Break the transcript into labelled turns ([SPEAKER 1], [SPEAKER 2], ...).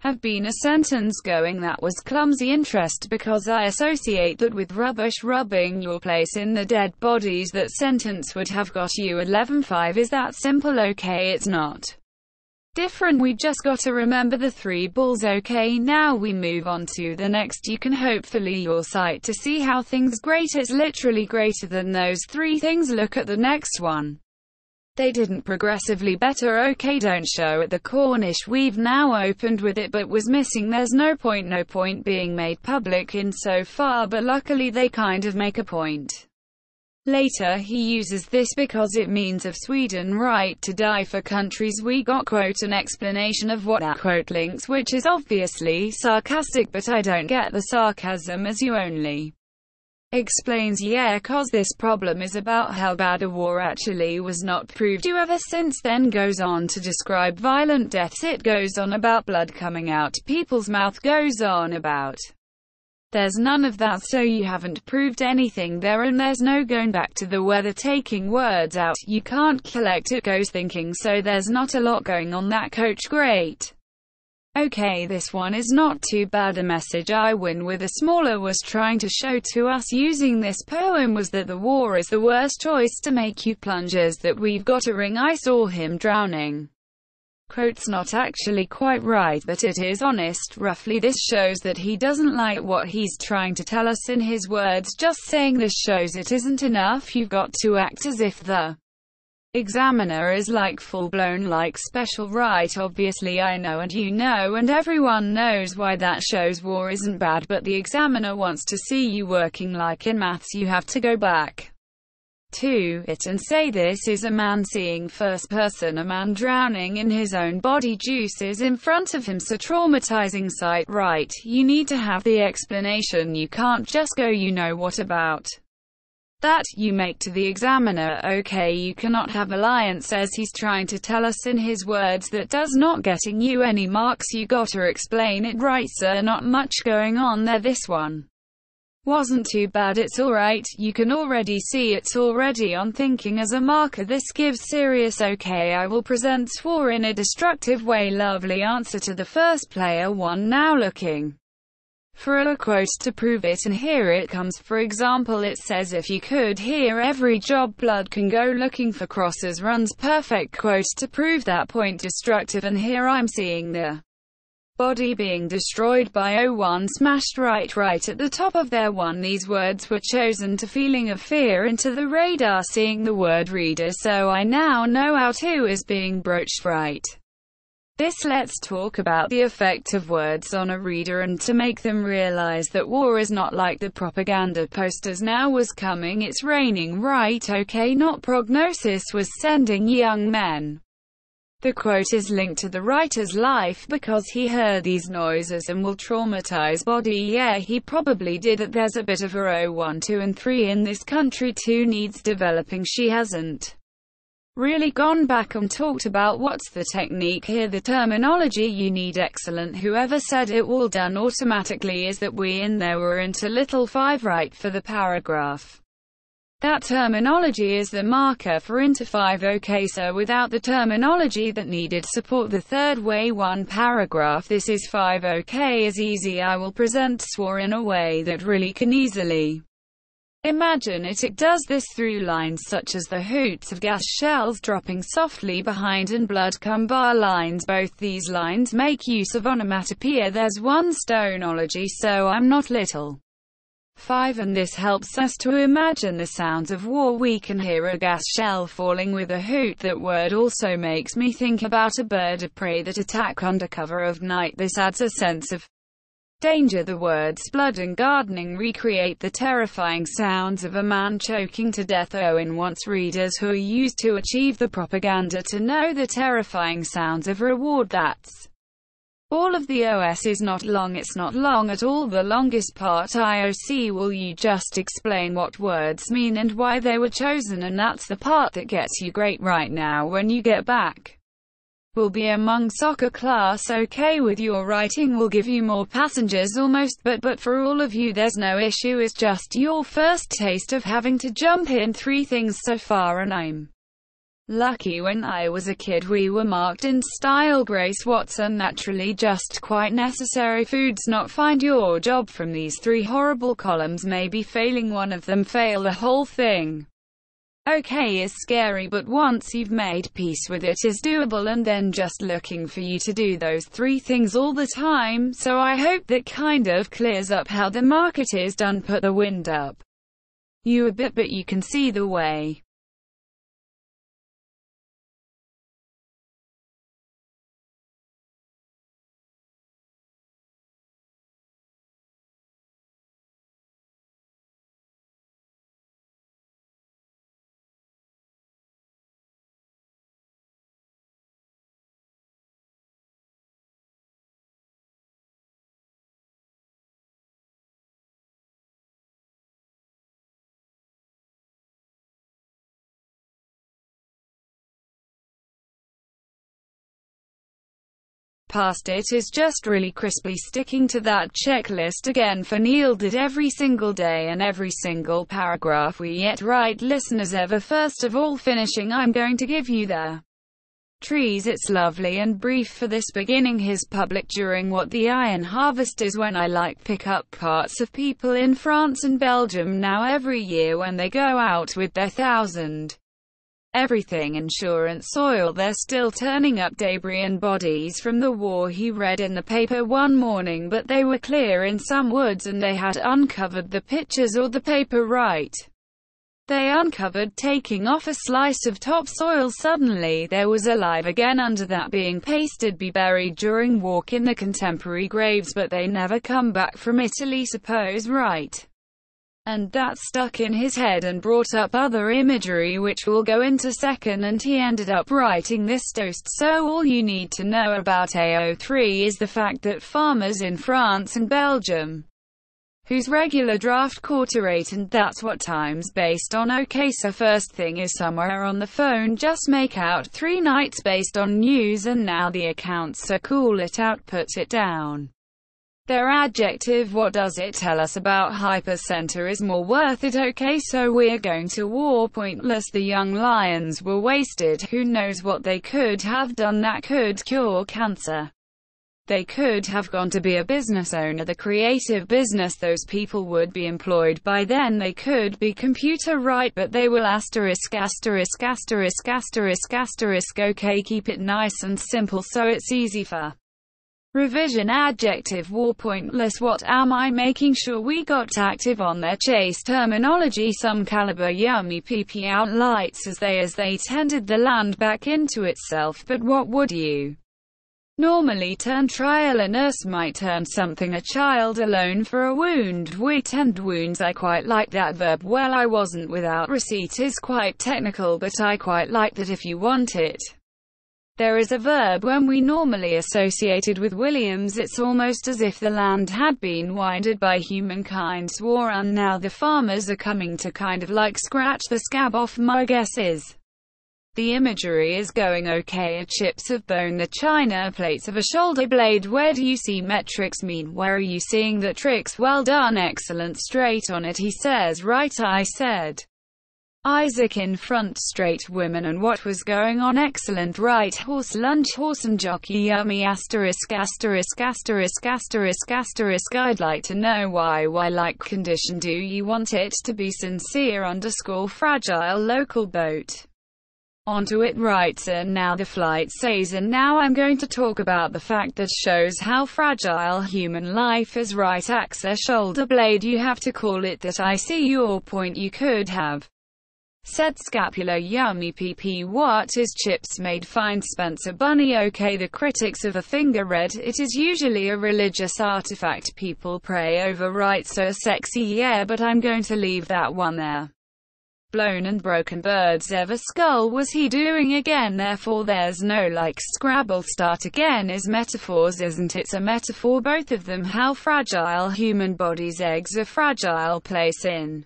[SPEAKER 1] have been a sentence going that was clumsy interest because I associate that with rubbish rubbing your place in the dead bodies that sentence would have got you 11.5 is that simple? Okay it's not. Different we just gotta remember the three balls. Okay now we move on to the next. You can hopefully your sight to see how things great. Is literally greater than those three things. Look at the next one they didn't progressively better okay don't show at the Cornish. We've now opened with it but was missing. There's no point no point being made public in so far but luckily they kind of make a point. Later he uses this because it means of Sweden right to die for countries. We got quote an explanation of what that quote links which is obviously sarcastic but I don't get the sarcasm as you only explains yeah cause this problem is about how bad a war actually was not proved. To ever since then goes on to describe violent deaths. It goes on about blood coming out. People's mouth goes on about. There's none of that so you haven't proved anything there and there's no going back to the weather taking words out. You can't collect it goes thinking so there's not a lot going on. That coach great Okay this one is not too bad. A message I win with a smaller was trying to show to us using this poem was that the war is the worst choice to make you plungers that we've got a ring I saw him drowning. Quote's not actually quite right but it is honest. Roughly this shows that he doesn't like what he's trying to tell us in his words. Just saying this shows it isn't enough. You've got to act as if the Examiner is like full-blown like special right obviously I know and you know and everyone knows why that shows war isn't bad but the examiner wants to see you working like in maths you have to go back. To it and say this is a man seeing first person a man drowning in his own body juices in front of him so traumatizing sight. Right you need to have the explanation you can't just go you know what about that you make to the examiner okay you cannot have a lion says he's trying to tell us in his words that does not getting you any marks you gotta explain it right sir not much going on there this one. Wasn't too bad it's alright you can already see it's already on thinking as a marker this gives serious okay I will present swore in a destructive way lovely answer to the first player one now looking for a quote to prove it and here it comes. For example it says if you could hear every job blood can go looking for crosses. Runs perfect quote to prove that point destructive and here I'm seeing the body being destroyed by O1 smashed right right at the top of their one. These words were chosen to feeling of fear into the radar seeing the word reader so I now know how to is being broached right. This let's talk about the effect of words on a reader and to make them realize that war is not like the propaganda posters. Now was coming it's raining right okay not prognosis was sending young men. The quote is linked to the writer's life because he heard these noises and will traumatize body. Yeah he probably did it there's a bit of a 1 2 and 3 in this country. 2 needs developing. She hasn't really gone back and talked about what's the technique here the terminology you need excellent whoever said it all done automatically is that we in there were into little 5 right for the paragraph. That terminology is the marker for into 5 okay so without the terminology that needed support the third way one paragraph this is 5 okay is easy I will present swore in a way that really can easily Imagine it it does this through lines such as the hoots of gas shells dropping softly behind and blood come bar lines. Both these lines make use of onomatopoeia. There's one stonology so I'm not little. 5 and this helps us to imagine the sounds of war. We can hear a gas shell falling with a hoot. That word also makes me think about a bird of prey that attack under cover of night. This adds a sense of danger the words blood and gardening recreate the terrifying sounds of a man choking to death. Owen wants readers who are used to achieve the propaganda to know the terrifying sounds of reward that's all of the OS is not long it's not long at all. The longest part IOC will you just explain what words mean and why they were chosen and that's the part that gets you great right now when you get back will be among soccer class okay with your writing will give you more passengers almost but but for all of you there's no issue it's just your first taste of having to jump in three things so far and I'm Lucky when I was a kid we were marked in style Grace Watson naturally just quite necessary foods not find your job from these three horrible columns maybe failing one of them fail the whole thing. Okay is scary but once you've made peace with it is doable and then just looking for you to do those three things all the time. So I hope that kind of clears up how the market is done. Put the wind up. You a bit but you can see the way. Past it is just really crisply sticking to that checklist again for Neil did every single day and every single paragraph we yet write listeners ever first of all finishing I'm going to give you the trees. It's lovely and brief for this beginning. His public during what the iron harvest is when I like pick up parts of people in France and Belgium now every year when they go out with their thousand everything insurance soil they're still turning up debris and bodies from the war he read in the paper one morning but they were clear in some woods and they had uncovered the pictures or the paper right. They uncovered taking off a slice of topsoil suddenly there was alive again under that being pasted be buried during walk in the contemporary graves but they never come back from Italy suppose right and that stuck in his head and brought up other imagery which we'll go into second and he ended up writing this toast. So all you need to know about AO3 is the fact that farmers in France and Belgium whose regular draft quarter rate and that's what times based on okay so first thing is somewhere on the phone just make out three nights based on news and now the accounts so cool it out put it down their adjective what does it tell us about Hypercenter is more worth it? Okay so we're going to war pointless. The young lions were wasted. Who knows what they could have done that could cure cancer. They could have gone to be a business owner the creative business those people would be employed by then. They could be computer right but they will asterisk asterisk asterisk asterisk asterisk. Okay keep it nice and simple so it's easy for Revision adjective war pointless what am I making sure we got active on their chase terminology? Some caliber yummy pp out lights as they as they tended the land back into itself but what would you? Normally turn trial a nurse might turn something a child alone for a wound. We tend wounds I quite like that verb. Well I wasn't without receipt is quite technical but I quite like that if you want it there is a verb when we normally associated with Williams it's almost as if the land had been winded by humankind's war and now the farmers are coming to kind of like scratch the scab off my guesses. The imagery is going okay a chips of bone the china plates of a shoulder blade where do you see metrics mean where are you seeing the tricks well done excellent straight on it he says right I said. Isaac in front straight women and what was going on? Excellent right horse lunch horse and jockey yummy asterisk asterisk asterisk asterisk asterisk. I'd like to know why why like condition do you want it to be sincere underscore fragile local boat? Onto it writes and now the flight says and now I'm going to talk about the fact that shows how fragile human life is. Right access shoulder blade you have to call it that. I see your point you could have Said Scapula Yummy PP What is chips made fine? Spencer Bunny Okay the critics of a finger red. It is usually a religious artifact people pray over right? So sexy yeah but I'm going to leave that one there. Blown and broken birds ever skull was he doing again? Therefore there's no like Scrabble start again is metaphors isn't it? A metaphor both of them how fragile human bodies eggs are fragile place in